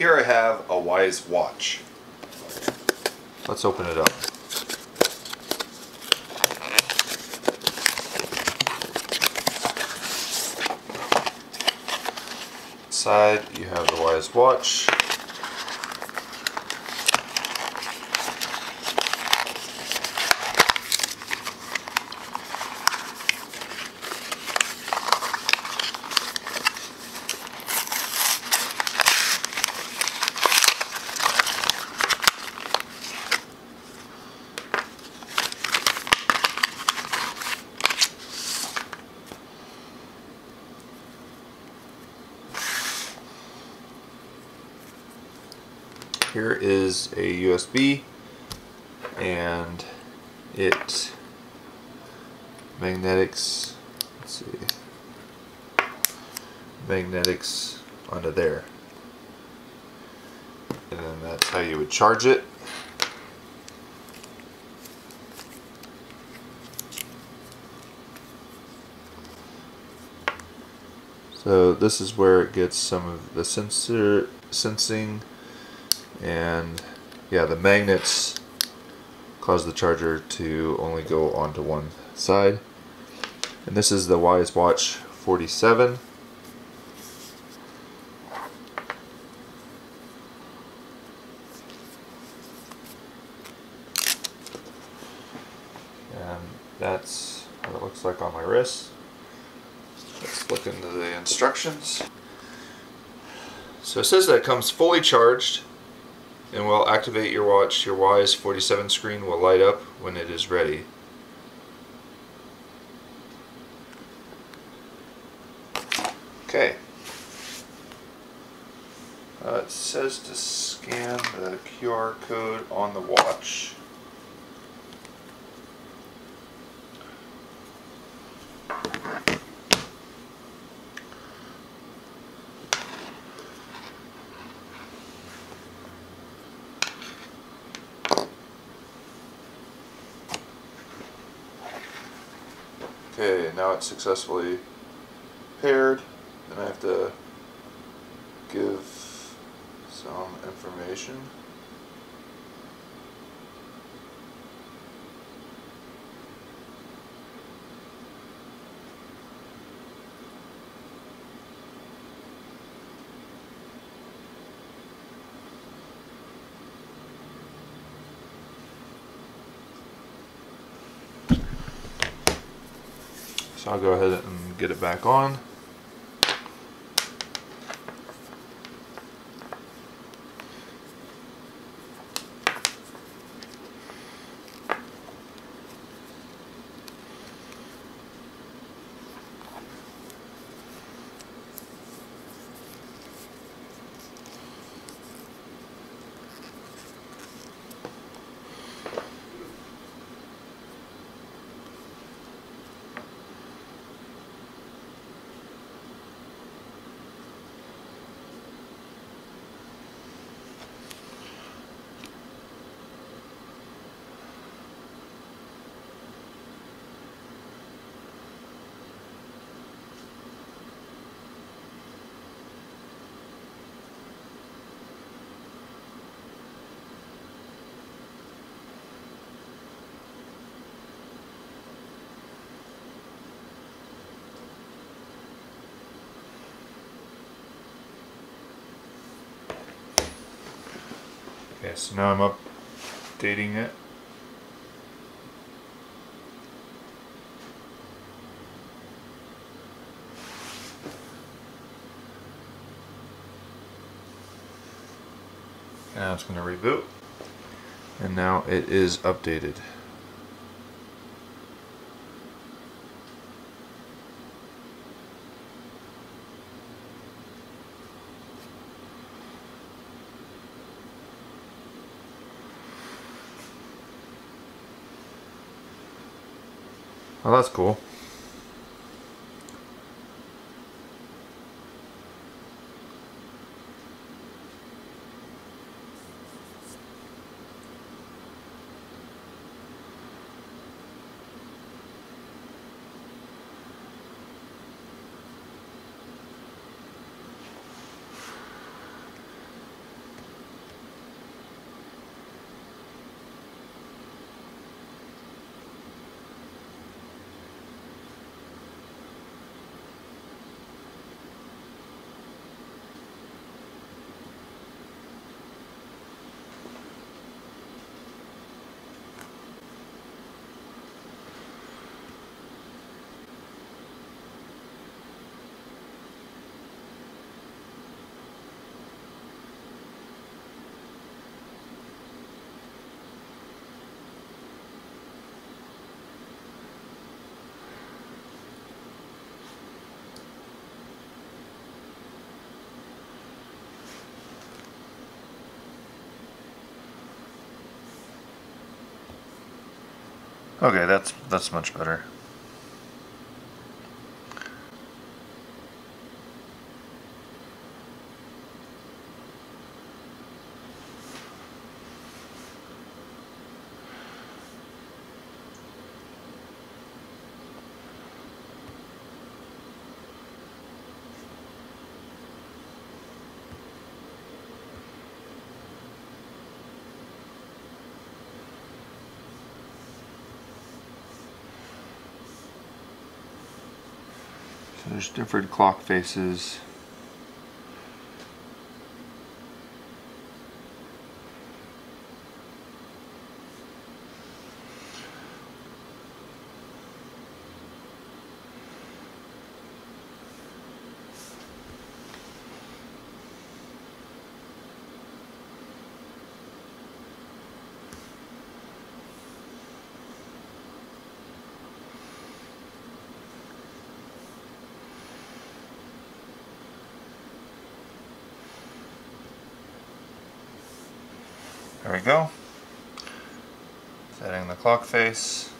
Here I have a Wyze watch. Let's open it up. Inside you have the Wyze watch. Here is a USB and it magnetics let's see magnetics onto there. And then that's how you would charge it. So this is where it gets some of the sensor sensing and yeah the magnets cause the charger to only go onto one side. And this is the Wyze Watch 47 and that's what it looks like on my wrist. Let's look into the instructions. So it says that it comes fully charged and will activate your watch. Your Wyze 47 screen will light up when it is ready. Okay. Uh, it says to scan the QR code on the watch. Okay, now it's successfully paired. Then I have to give some information. So I'll go ahead and get it back on. Okay, so now I'm updating it. Now it's going to reboot. And now it is updated. Oh, that's cool. Okay, that's that's much better. So there's different clock faces. There we go. Setting the clock face.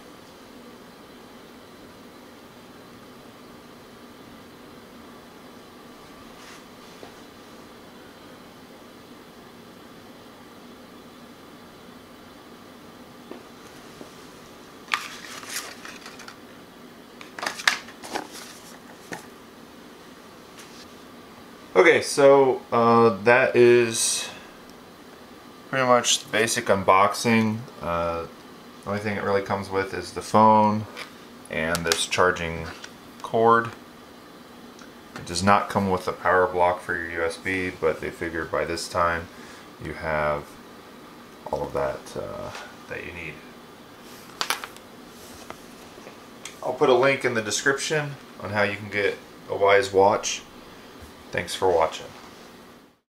Okay, so uh, that is pretty much the basic unboxing. Uh, the only thing it really comes with is the phone and this charging cord. It does not come with a power block for your USB, but they figured by this time you have all of that uh, that you need. I'll put a link in the description on how you can get a Wyze watch. Thanks for watching.